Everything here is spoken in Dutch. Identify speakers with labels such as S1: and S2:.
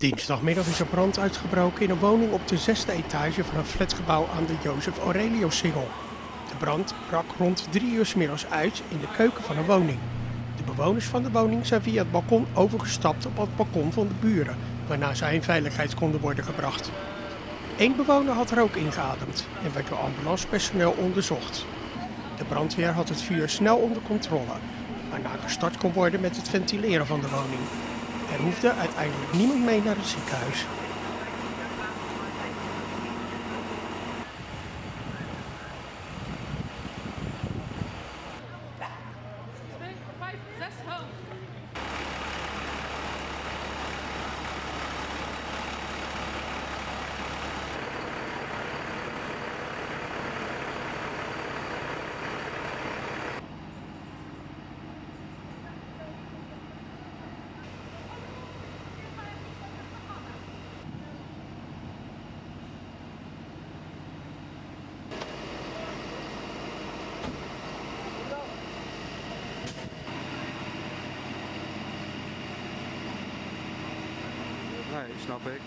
S1: Dinsdagmiddag is er brand uitgebroken in een woning op de zesde etage van een flatgebouw aan de Jozef Aurelio Singel. De brand brak rond drie uur 's middags uit in de keuken van een woning. De bewoners van de woning zijn via het balkon overgestapt op het balkon van de buren, waarna zij in veiligheid konden worden gebracht. Eén bewoner had rook ingeademd en werd door ambulancepersoneel onderzocht. De brandweer had het vuur snel onder controle, waarna gestart kon worden met het ventileren van de woning. Er hoefde uiteindelijk niemand mee naar het ziekenhuis.
S2: It's not big.